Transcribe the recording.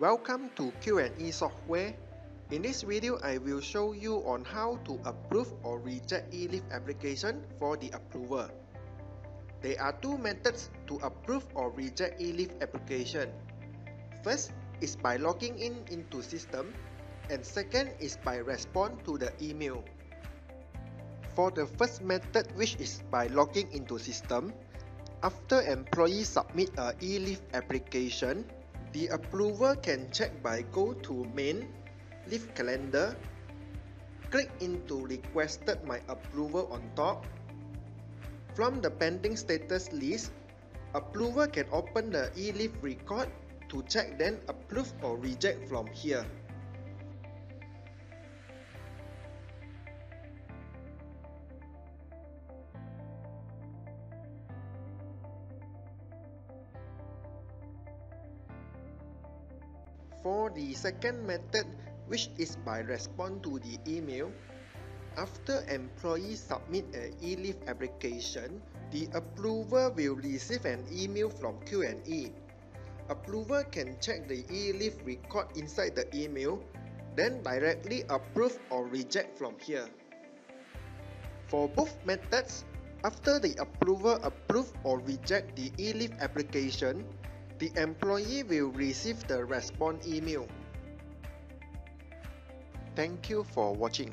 Welcome to QNE software. In this video, I will show you on how to approve or reject eLeave application for the approver. There are two methods to approve or reject eLeave application. First is by logging in into system and second is by respond to the email. For the first method which is by logging into system, after employee submit a e-leave application, the approver can check by go to main, leave calendar, click into requested my approval on top. From the pending status list, approver can open the e-leave record to check then approve or reject from here. For the second method, which is by respond to the email, after employee submit a e-leave application, the approver will receive an email from QNE. Approver can check the e-leave record inside the email, then directly approve or reject from here. For both methods, after the approver approve or reject the e-leave application, the employee will receive the response email. Thank you for watching.